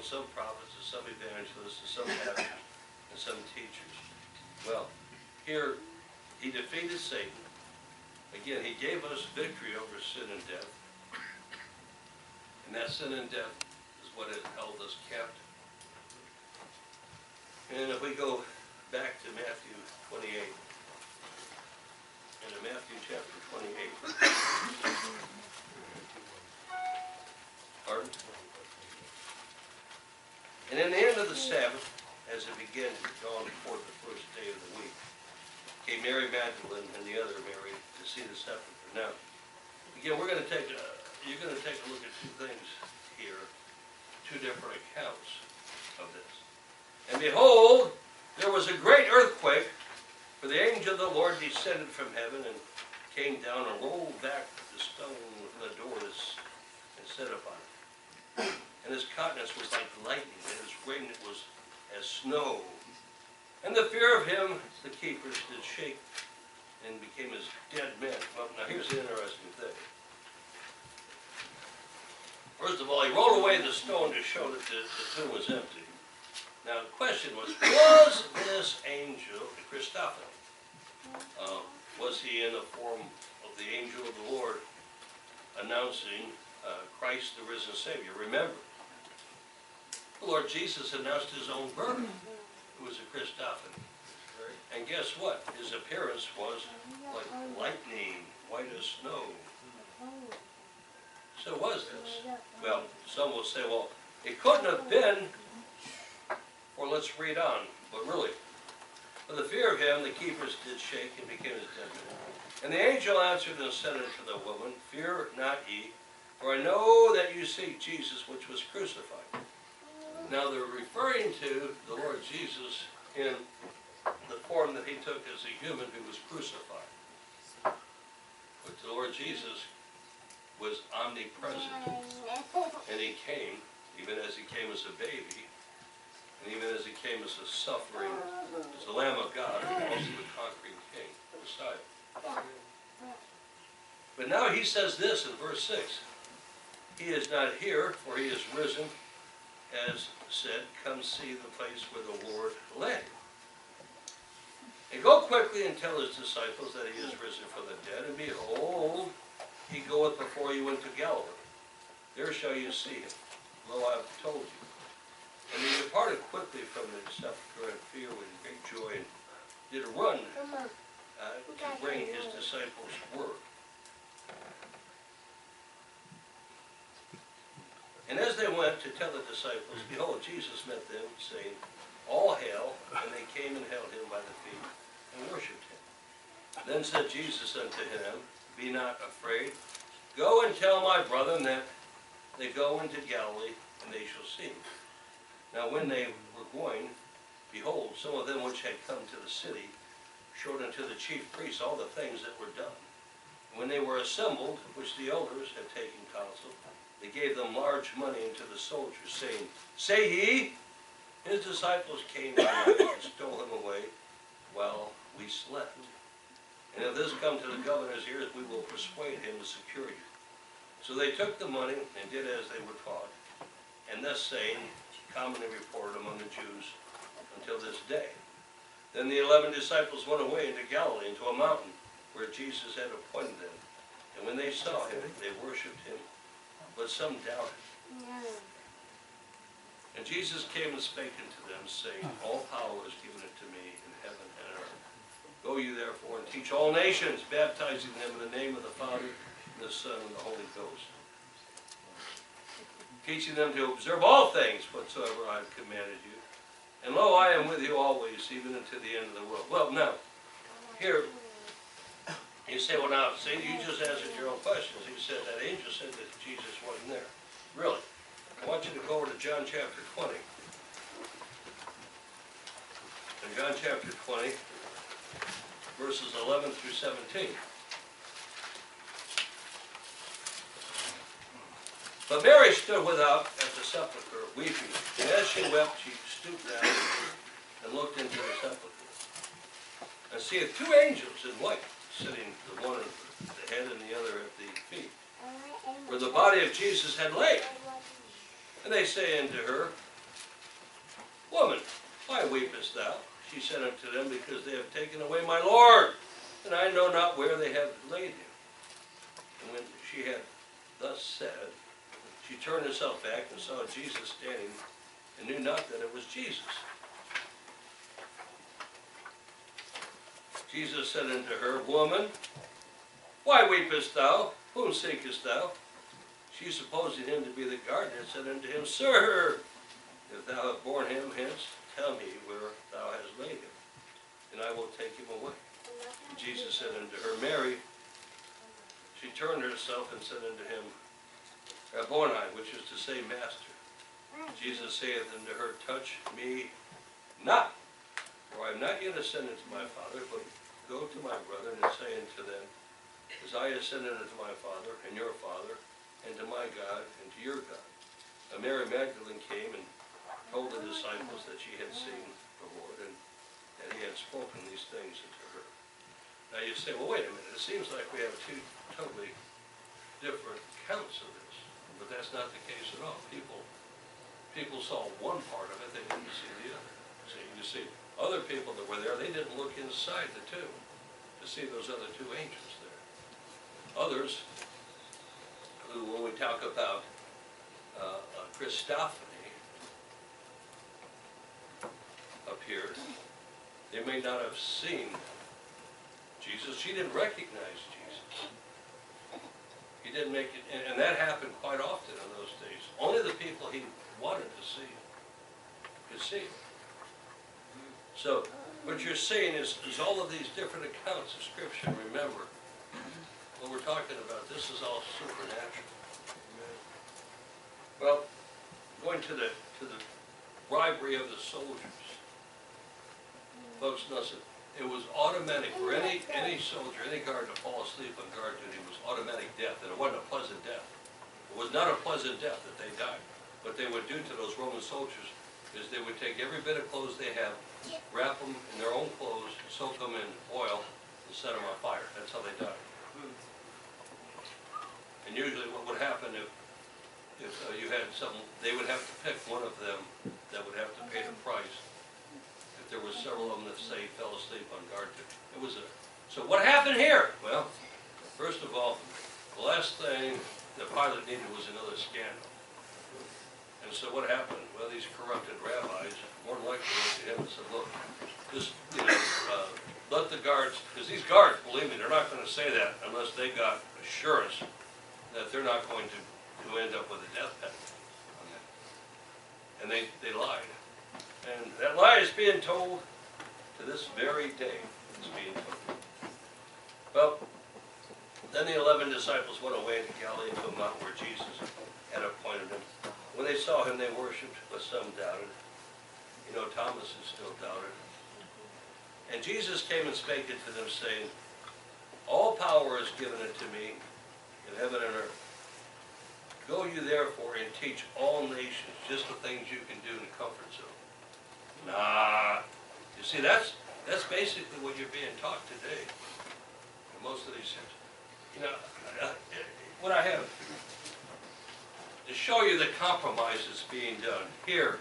apostles, some prophets, and some evangelists, and some pastors, and some teachers. Well, here, he defeated Satan. Again, he gave us victory over sin and death. And that sin and death is what has held us captive. And if we go back to Matthew 28, into Matthew chapter 28. Pardon? And in the end of the Sabbath, as it began to dawn the first day of the week, came Mary Magdalene and the other Mary to see the sepulchre. Now, again, we're gonna take, a you're gonna take a look at two things here, two different accounts of this. And behold, there was a great earthquake, for the angel of the Lord descended from heaven and came down and rolled back the stone from the door that's- and set upon it. And his countenance was like lightning, and his raiment was as snow. And the fear of him, the keepers did shake and became as dead men. Well, now here's the interesting thing. First of all, he rolled away the stone to show that the, the tomb was empty. Now, the question was, was this angel Christophany? Uh, was he in the form of the angel of the Lord announcing uh, Christ the risen Savior? Remember, the Lord Jesus announced his own birth, who was a Christophany. And guess what? His appearance was like lightning, white as snow. So was this. Well, some will say, well, it couldn't have been, or let's read on, but really. For the fear of him, the keepers did shake and became as dead. And the angel answered and said unto the woman, Fear not ye, for I know that you seek Jesus which was crucified. Now they're referring to the Lord Jesus in the form that he took as a human who was crucified. But the Lord Jesus was omnipresent, and he came, even as he came as a baby, and even as he came as a suffering, as the Lamb of God, and also the conquering King, Messiah. But now he says this in verse six, He is not here, for he is risen, as said, come see the place where the Lord lay. And go quickly and tell his disciples that he is risen from the dead, and behold, he goeth before you into Galilee. There shall you see him. Lo, I have told you. And he departed quickly from the sepulchre in fear with great joy, and did a run uh, to bring his disciples word. And as they went to tell the disciples, mm-hmm. behold, Jesus met them, saying, All hail, and they came and held him by the feet and worshipped him. Then said Jesus unto him, Be not afraid. Go and tell my brethren that they go into Galilee, and they shall see me. Now when they were going, behold, some of them which had come to the city showed unto the chief priests all the things that were done. And when they were assembled, which the elders had taken counsel, they gave them large money unto the soldiers, saying, Say ye, his disciples came by and stole him away while we slept. And if this come to the governor's ears, we will persuade him to secure you. So they took the money and did as they were taught. And this saying, commonly reported among the Jews until this day. Then the eleven disciples went away into Galilee, into a mountain where Jesus had appointed them. And when they saw him, they worshipped him, but some doubted. And Jesus came and spake unto them, saying, All power is given unto me in heaven and earth. Go you therefore and teach all nations, baptizing them in the name of the Father, and the Son, and the Holy Ghost. Teaching them to observe all things whatsoever I have commanded you. And lo, I am with you always, even unto the end of the world. Well, now, here, you say, well now, see, you just answered your own questions. You said that angel said that Jesus wasn't there. Really? I want you to go over to John chapter twenty. In John chapter twenty, verses eleven through seventeen. But Mary stood without at the sepulchre weeping, and as she wept, she stooped down and looked into the sepulchre. And seeth two angels in white, sitting the one at the head and the other at the feet, where the body of Jesus had laid. And they say unto her, Woman, why weepest thou? She said unto them, Because they have taken away my Lord, and I know not where they have laid him. And when she had thus said, she turned herself back and saw Jesus standing, and knew not that it was Jesus. Jesus said unto her, Woman, why weepest thou? Whom seekest thou? She supposing him to be the gardener, said unto him, Sir, if thou have borne him hence, tell me where thou hast laid him, and I will take him away. Jesus said unto her, Mary. She turned herself and said unto him, Rabboni, which is to say, Master. Jesus saith unto her, Touch me not, for I am not yet ascended to my Father, but go to my brethren and say unto them, As I ascended unto my Father and your Father, and to my God and to your God. And Mary Magdalene came and told the disciples that she had seen the Lord, and that he had spoken these things unto her. Now you say, well, wait a minute, it seems like we have two totally different accounts of this, but that's not the case at all. People, people saw one part of it, they didn't see the other. See, you see, other people that were there, they didn't look inside the tomb to see those other two angels there. Others, who, when we talk about uh, uh, Christophany appeared, they may not have seen Jesus. She didn't recognize Jesus. He didn't make it, and, and that happened quite often in those days. Only the people he wanted to see could see him. So, what you're seeing is, is all of these different accounts of Scripture. Remember, what we're talking about, this is all supernatural. Well, going to the, to the bribery of the soldiers. Folks, listen, it was automatic for any, any soldier, any guard to fall asleep on guard duty it was automatic death, and it wasn't a pleasant death. It was not a pleasant death that they died. What they would do to those Roman soldiers is they would take every bit of clothes they have, wrap them in their own clothes, soak them in oil, and set them on fire. That's how they died. And usually what would happen if, if uh, you had some, they would have to pick one of them that would have to pay the price. If there was several of them that say fell asleep on guard duty. It was a, so what happened here? Well, first of all, the last thing the Pilate needed was another scandal. And so what happened? Well, these corrupted rabbis more than likely went to him and said, look, just, you know, uh, let the guards, because these guards, believe me, they're not gonna say that unless they got assurance that they're not going to, to end up with a death penalty. And they, they lied. And that lie is being told to this very day, it's being told. Well, then the eleven disciples went away into Galilee to a mountain where Jesus had appointed them. When they saw him, they worshipped, but some doubted. You know, Thomas is still doubted. And Jesus came and spake unto them, saying, All power is given unto me in heaven and earth. Go you therefore and teach all nations, just the things you can do in the comfort zone. Nah, you see, that's, that's basically what you're being taught today, most of these. You know, uh, what I have, to show you the compromise that's being done, here,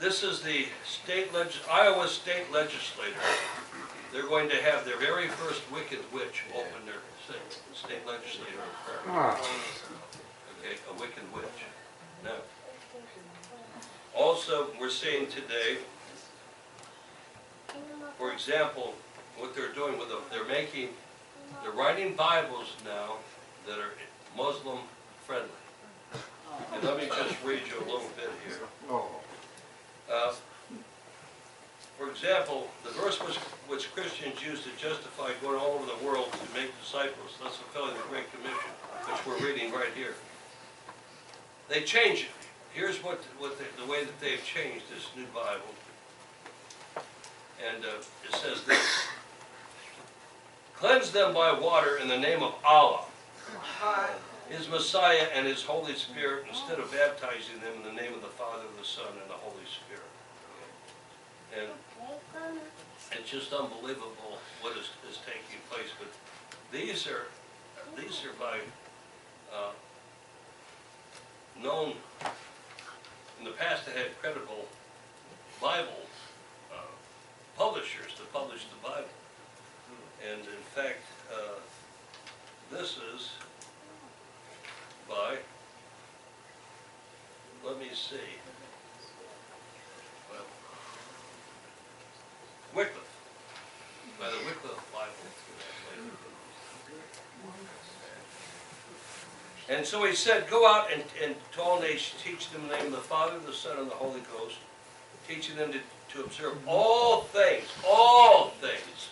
this is the state leg, Iowa state legislature. They're going to have their very first wicked witch open their state, legislature prayer. Okay, a wicked witch. Now, also, we're seeing today, for example, what they're doing with them, they're making, they're writing Bibles now that are Muslim friendly. And let me just read you a little bit here. Uh, For example, the verse which, which Christians use to justify going all over the world to make disciples, thus fulfilling the Great Commission, which we're reading right here. They change it. Here's what, what, the, the way that they've changed this new Bible. And, uh, it says this. Cleanse them by water in the name of Allah, His Messiah and His Holy Spirit, instead of baptizing them in the name of the Father, the Son, and the Holy Spirit. And it's just unbelievable what is, is taking place, but these are, these are by, uh, known in the past, they had credible Bible uh, publishers to publish the Bible. And in fact, uh, this is by, let me see. Well, Wycliffe, by the Wycliffe Bible. And so he said, go out and, and to all nations, teach them the name of the Father, the Son, and the Holy Ghost, teaching them to, to observe all things, all things,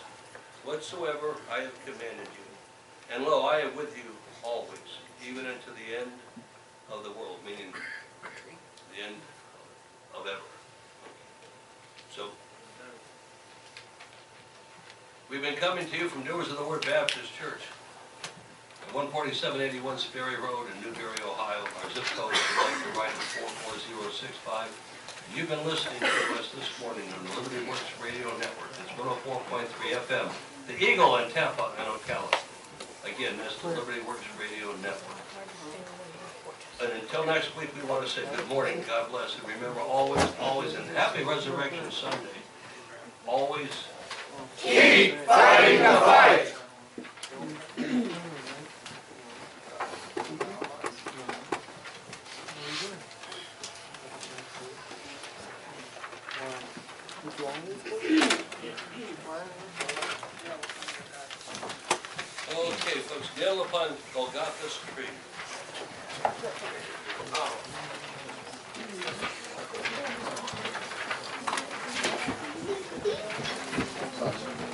whatsoever I have commanded you. And lo, I am with you always, even unto the end of the world, meaning the end of ever. So, we've been coming to you from Doers of the Word Baptist Church. At one forty-seven eighty-one Sperry Road in Newbury, Ohio. Our zip code, you'd like zero six five. You've been listening to us this morning on the Liberty Works Radio Network. It's one oh four point three FM. The Eagle in Tampa and Ocala. Again, that's the Liberty Works Radio Network. And until next week, we want to say good morning, God bless, and remember always, always, and happy Resurrection Sunday. Always Keep Fighting the fight! Okay, folks, nail upon Golgotha's tree. This oh.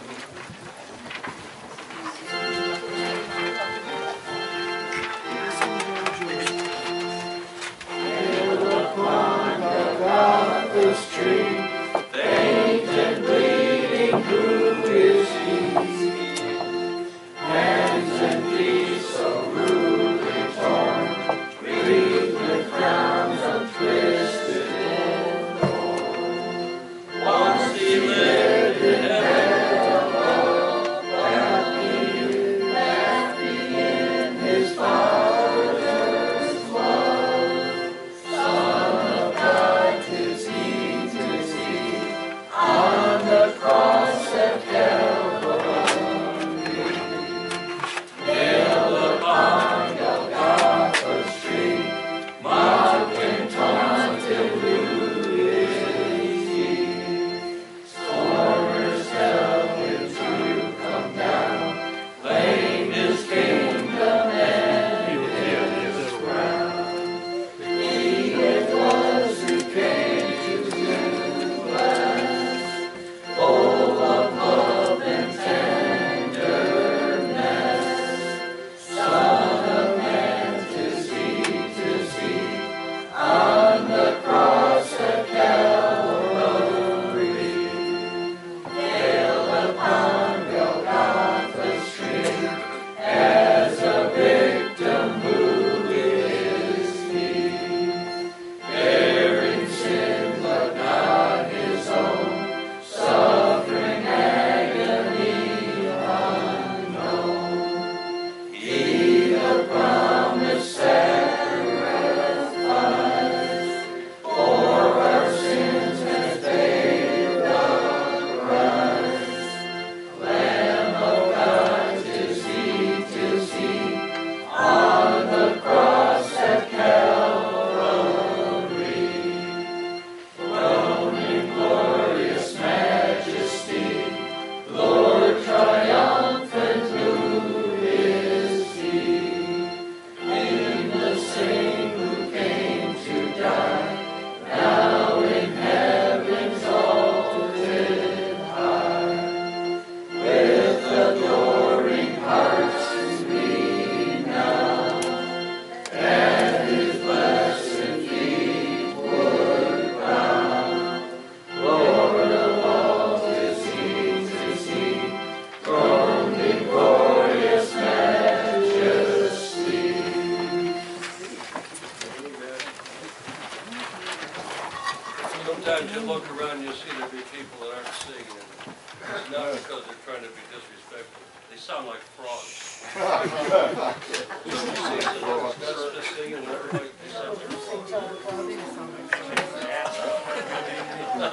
I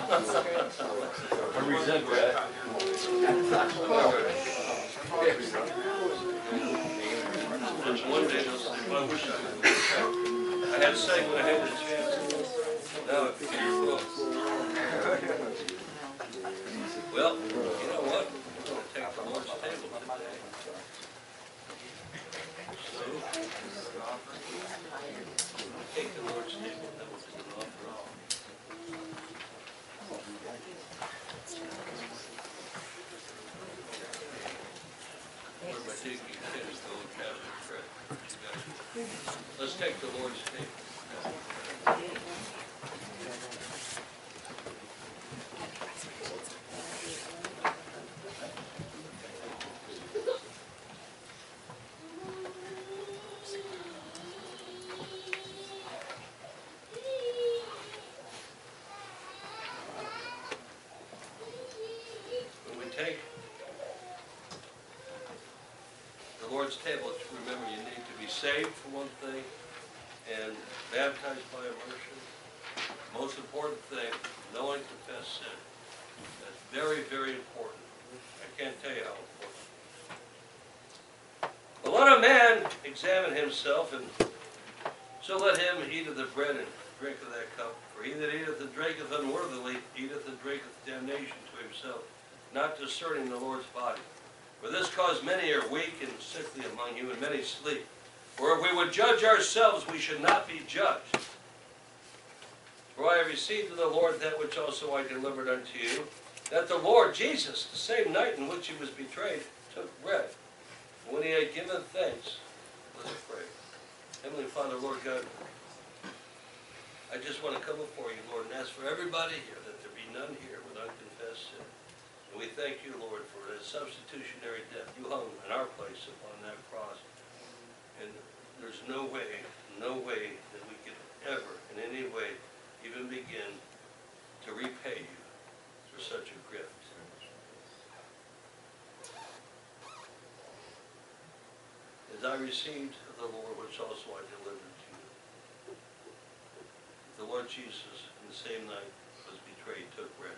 resent that. There's one day, I wish I. I had say when I had the chance. Now. Well, you know what? Gonna take the Lord's table today. So, Take the Lord's table, that was an offer. Where am I taking your pen? It's the old Catholic thread. Let's take the Lord's table. When we take the Lord's table, it's- remember, you need to be saved for one thing, and baptized by immersion. Most important thing, know and confess sin. That's very, very important. I can't tell you how important. But let a man examine himself, and so let him eat of the bread and drink of that cup. For he that eateth and drinketh unworthily eateth and drinketh damnation to himself, not discerning the Lord's body. For this cause many are weak and sickly among you, and many sleep. For if we would judge ourselves, we should not be judged. For I have received of the Lord that which also I delivered unto you, that the Lord Jesus, the same night in which he was betrayed, took bread. When he had given thanks, was afraid. Heavenly Father, Lord God, I just want to come before you, Lord, and ask for everybody here that there be none here with unconfessed sin. And we thank you, Lord, for the substitutionary death you hung in our place upon that cross. And there's no way, no way that we could ever, in any way, even begin to repay you for such a gift. As I received the Lord, which also I delivered to you. The Lord Jesus, in the same night was betrayed, took bread.